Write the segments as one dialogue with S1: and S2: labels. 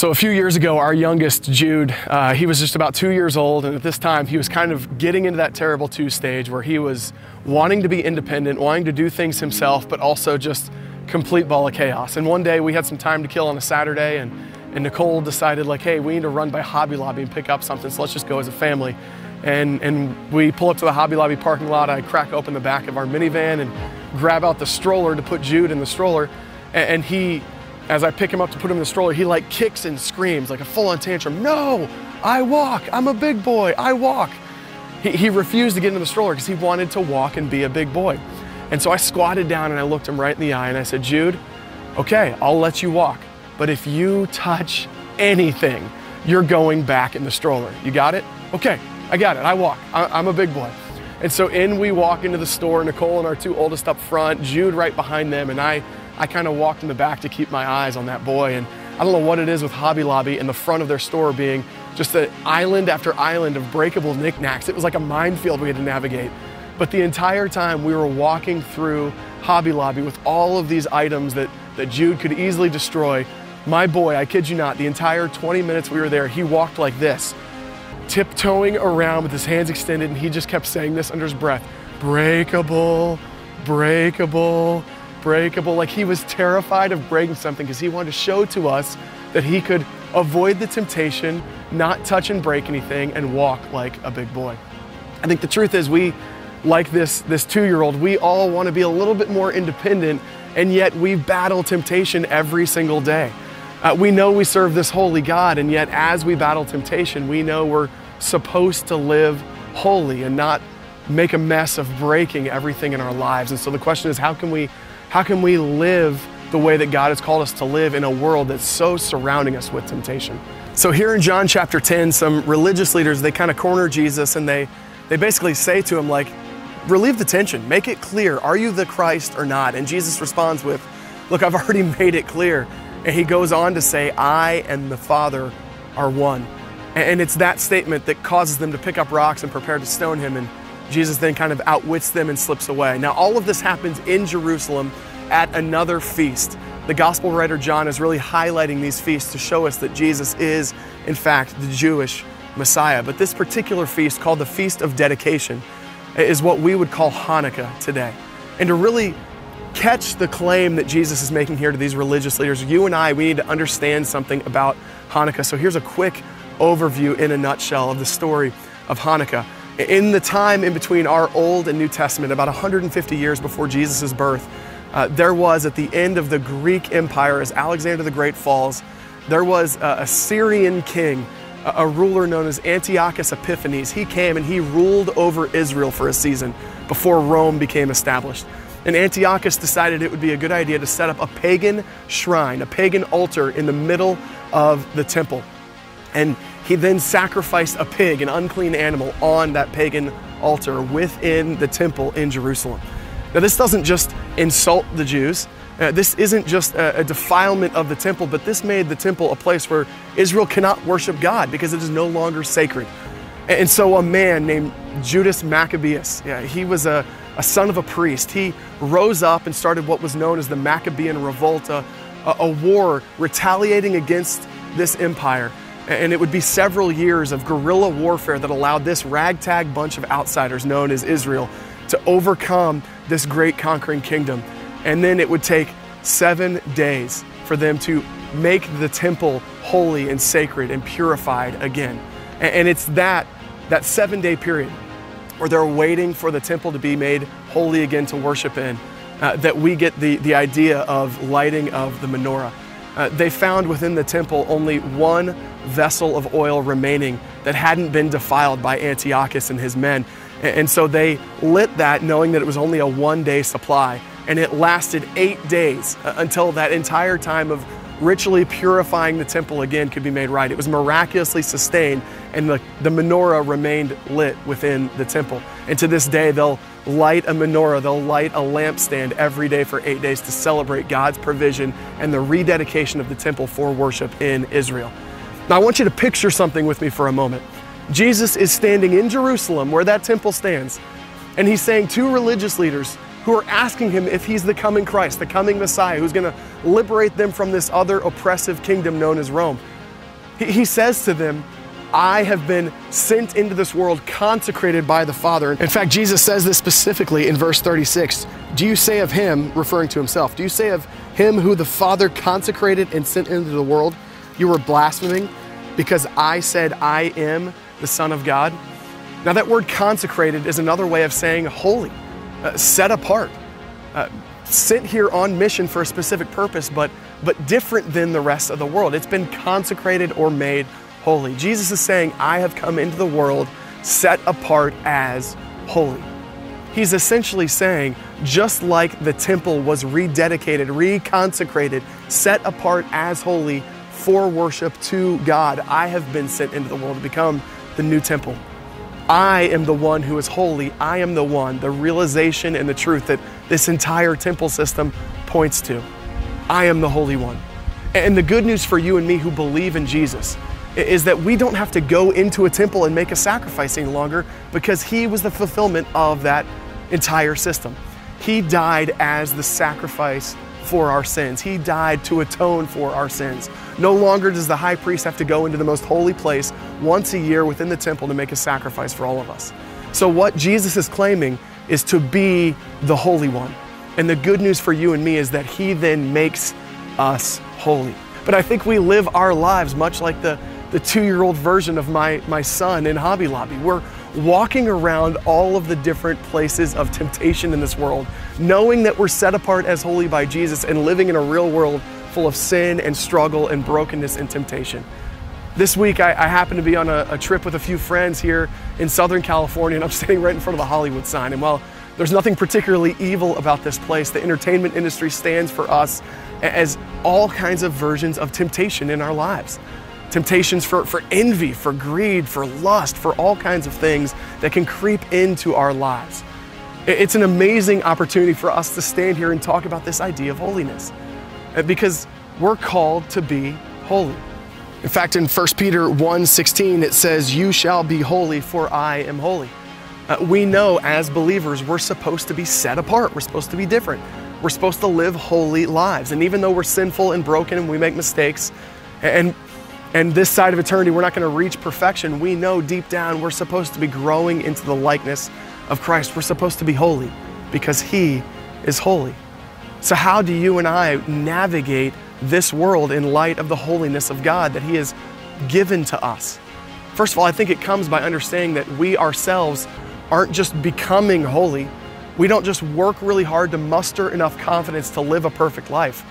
S1: So, a few years ago, our youngest, Jude, uh, he was just about two years old, and at this time, he was kind of getting into that terrible two stage where he was wanting to be independent, wanting to do things himself, but also just complete ball of chaos. And one day, we had some time to kill on a Saturday, and, and Nicole decided, like, hey, we need to run by Hobby Lobby and pick up something, so let's just go as a family. And, and we pull up to the Hobby Lobby parking lot. I crack open the back of our minivan and grab out the stroller to put Jude in the stroller, and, and he as I pick him up to put him in the stroller, he like kicks and screams like a full on tantrum. No, I walk. I'm a big boy. I walk. He, he refused to get into the stroller because he wanted to walk and be a big boy. And so I squatted down and I looked him right in the eye and I said, Jude, okay, I'll let you walk. But if you touch anything, you're going back in the stroller. You got it? Okay, I got it. I walk. I, am a big boy. And so in we walk into the store, Nicole and our two oldest up front, Jude right behind them, and I I kind of walked in the back to keep my eyes on that boy. And I don't know what it is with Hobby Lobby and the front of their store being just an island after island of breakable knickknacks. It was like a minefield we had to navigate. But the entire time we were walking through Hobby Lobby with all of these items that, that Jude could easily destroy, my boy, I kid you not, the entire 20 minutes we were there, he walked like this, tiptoeing around with his hands extended, and he just kept saying this under his breath breakable, breakable, breakable. Like he was terrified of breaking something because he wanted to show to us that he could avoid the temptation, not touch and break anything, and walk like a big boy. I think the truth is, we, like this, this two year old, we all want to be a little bit more independent, and yet we battle temptation every single day. Uh, we know we serve this holy God, and yet as we battle temptation, we know we're supposed to live holy and not make a mess of breaking everything in our lives. And so the question is, how can we how can we live the way that God has called us to live in a world that's so surrounding us with temptation? So here in John chapter 10, some religious leaders, they kind of corner Jesus and they, they basically say to him like, relieve the tension, make it clear, are you the Christ or not? And Jesus responds with, look, I've already made it clear. And he goes on to say, I and the Father are one. And it's that statement that causes them to pick up rocks and prepare to stone him. And Jesus then kind of outwits them and slips away. Now, all of this happens in Jerusalem at another feast. The gospel writer John is really highlighting these feasts to show us that Jesus is, in fact, the Jewish Messiah. But this particular feast, called the Feast of Dedication, is what we would call Hanukkah today. And to really catch the claim that Jesus is making here to these religious leaders, you and I, we need to understand something about Hanukkah. So here's a quick overview in a nutshell of the story of Hanukkah. In the time in between our Old and New Testament, about 150 years before Jesus' birth, uh, there was at the end of the Greek Empire, as Alexander the Great falls, there was a, a Syrian king, a, a, ruler known as Antiochus Epiphanes. He came and he ruled over Israel for a season before Rome became established. And Antiochus decided it would be a good idea to set up a pagan shrine, a pagan altar in the middle of the temple. And he then sacrificed a pig, an unclean animal, on that pagan altar within the temple in Jerusalem. Now, this doesn't just insult the Jews. Uh, this isn't just a, a, defilement of the temple, but this made the temple a place where Israel cannot worship God because it is no longer sacred. And, so, a man named Judas Maccabeus, yeah, he was a, a son of a priest. He rose up and started what was known as the Maccabean Revolt, a, a war retaliating against this empire. And it would be several years of guerrilla warfare that allowed this ragtag bunch of outsiders known as Israel to overcome this great conquering kingdom. And then it would take seven days for them to make the temple holy and sacred and purified again. And it's that, that seven day period where they're waiting for the temple to be made holy again to worship in, uh, that we get the, the idea of lighting of the menorah. Uh, they found within the temple only one vessel of oil remaining that hadn't been defiled by Antiochus and his men. And so they lit that knowing that it was only a one day supply. And it lasted eight days uh, until that entire time of ritually purifying the temple again could be made right. It was miraculously sustained, and the, the menorah remained lit within the temple. And to this day, they'll light a menorah, they'll light a lampstand every day for eight days to celebrate God's provision and the rededication of the temple for worship in Israel. Now, I want you to picture something with me for a moment. Jesus is standing in Jerusalem where that temple stands, and he's saying to religious leaders who are asking him if he's the coming Christ, the coming Messiah, who's going to liberate them from this other oppressive kingdom known as Rome. He says to them, I have been sent into this world consecrated by the Father. In fact, Jesus says this specifically in verse 36. Do you say of him, referring to himself, do you say of him who the Father consecrated and sent into the world, you were blaspheming because I said I am the Son of God? Now, that word consecrated is another way of saying holy, uh, set apart, uh, sent here on mission for a specific purpose, but, but different than the rest of the world. It's been consecrated or made holy. Jesus is saying, I have come into the world set apart as holy. He's essentially saying, just like the temple was rededicated, reconsecrated, set apart as holy for worship to God, I have been sent into the world to become the new temple. I am the one who is holy. I am the one, the realization and the truth that this entire temple system points to. I am the Holy One. And the good news for you and me who believe in Jesus is that we don't have to go into a temple and make a sacrifice any longer because He was the fulfillment of that entire system. He died as the sacrifice for our sins. He died to atone for our sins. No longer does the high priest have to go into the most holy place once a year within the temple to make a sacrifice for all of us. So, what Jesus is claiming is to be the Holy One. And the good news for you and me is that He then makes us holy. But I think we live our lives much like the the two year old version of my, my son in Hobby Lobby. We're walking around all of the different places of temptation in this world, knowing that we're set apart as holy by Jesus and living in a real world full of sin and struggle and brokenness and temptation. This week, I, I happen to be on a, a trip with a few friends here in Southern California, and I'm standing right in front of the Hollywood sign. And while there's nothing particularly evil about this place, the entertainment industry stands for us as all kinds of versions of temptation in our lives temptations for, for envy, for greed, for lust, for all kinds of things that can creep into our lives. It's an amazing opportunity for us to stand here and talk about this idea of holiness uh, because we're called to be holy. In fact, in 1 Peter 1:16 it says, "You shall be holy, for I am holy." Uh, we know as believers we're supposed to be set apart. We're supposed to be different. We're supposed to live holy lives. And even though we're sinful and broken and we make mistakes, and and this side of eternity, we're not going to reach perfection. We know deep down we're supposed to be growing into the likeness of Christ. We're supposed to be holy because He is holy. So, how do you and I navigate this world in light of the holiness of God that He has given to us? First of all, I think it comes by understanding that we ourselves aren't just becoming holy. We don't just work really hard to muster enough confidence to live a perfect life.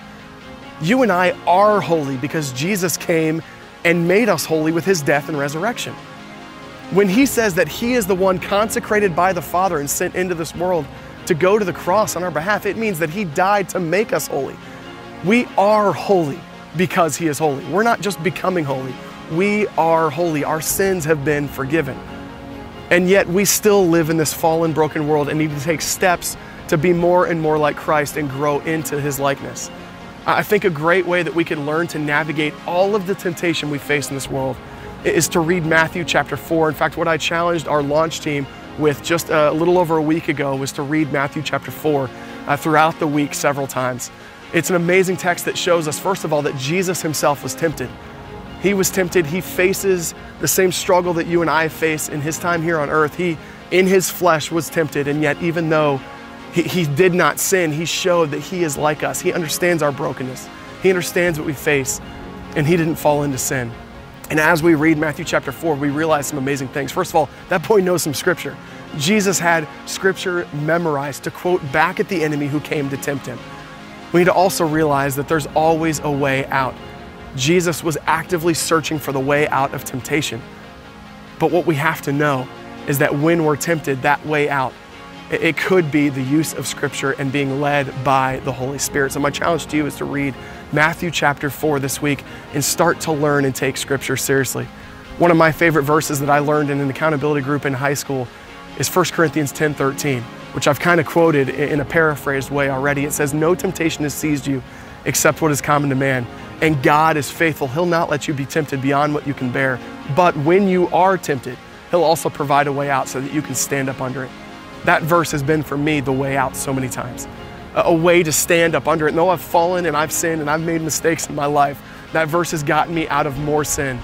S1: You and I are holy because Jesus came and made us holy with his death and resurrection. When he says that he is the one consecrated by the Father and sent into this world to go to the cross on our behalf, it means that he died to make us holy. We are holy because he is holy. We're not just becoming holy, we are holy. Our sins have been forgiven. And yet we still live in this fallen, broken world and need to take steps to be more and more like Christ and grow into his likeness. I think a great way that we can learn to navigate all of the temptation we face in this world is to read Matthew chapter 4. In fact, what I challenged our launch team with just a little over a week ago was to read Matthew chapter 4 uh, throughout the week several times. It's an amazing text that shows us, first of all, that Jesus himself was tempted. He was tempted. He faces the same struggle that you and I face in his time here on earth. He, in his flesh, was tempted, and yet, even though he, he did not sin. He showed that He is like us. He understands our brokenness. He understands what we face, and He didn't fall into sin. And as we read Matthew chapter 4, we realize some amazing things. First of all, that boy knows some scripture. Jesus had scripture memorized to quote back at the enemy who came to tempt him. We need to also realize that there's always a way out. Jesus was actively searching for the way out of temptation. But what we have to know is that when we're tempted, that way out it could be the use of Scripture and being led by the Holy Spirit. So, my challenge to you is to read Matthew chapter 4 this week and start to learn and take Scripture seriously. One of my favorite verses that I learned in an accountability group in high school is 1 Corinthians 10 13, which I've kind of quoted in a paraphrased way already. It says, No temptation has seized you except what is common to man. And God is faithful. He'll not let you be tempted beyond what you can bear. But when you are tempted, He'll also provide a way out so that you can stand up under it. That verse has been for me the way out so many times. A, way to stand up under it. Though I've fallen and I've sinned and I've made mistakes in my life, that verse has gotten me out of more sin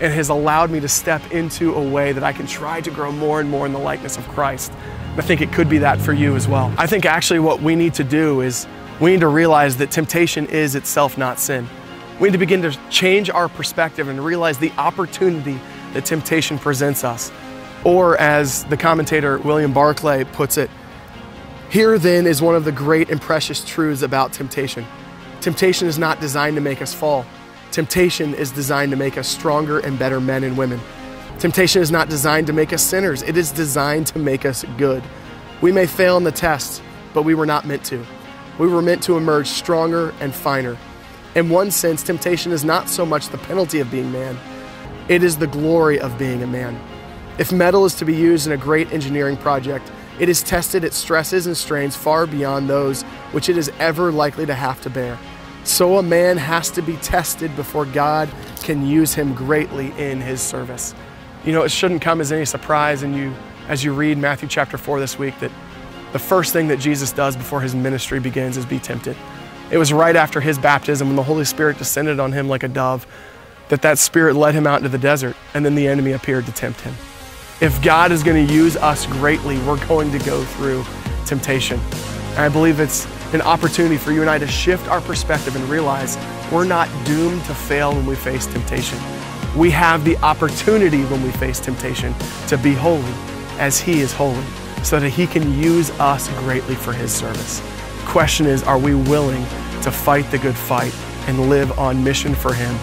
S1: and has allowed me to step into a way that I can try to grow more and more in the likeness of Christ. I think it could be that for you as well. I think actually what we need to do is we need to realize that temptation is itself not sin. We need to begin to change our perspective and realize the opportunity that temptation presents us. Or, as the commentator William Barclay puts it, here then is one of the great and precious truths about temptation. Temptation is not designed to make us fall. Temptation is designed to make us stronger and better men and women. Temptation is not designed to make us sinners, it is designed to make us good. We may fail in the test, but we were not meant to. We were meant to emerge stronger and finer. In one sense, temptation is not so much the penalty of being man, it is the glory of being a man. If metal is to be used in a great engineering project, it is tested at stresses and strains far beyond those which it is ever likely to have to bear. So a man has to be tested before God can use him greatly in his service. You know, it shouldn't come as any surprise in you as you read Matthew chapter 4 this week that the first thing that Jesus does before his ministry begins is be tempted. It was right after his baptism when the Holy Spirit descended on him like a dove that that spirit led him out into the desert and then the enemy appeared to tempt him. If God is going to use us greatly, we're going to go through temptation. And I believe it's an opportunity for you and I to shift our perspective and realize we're not doomed to fail when we face temptation we have the opportunity when we face temptation to be holy as He is holy so that He can use us greatly for His service. Question is, are we willing to fight the good fight and live on mission for Him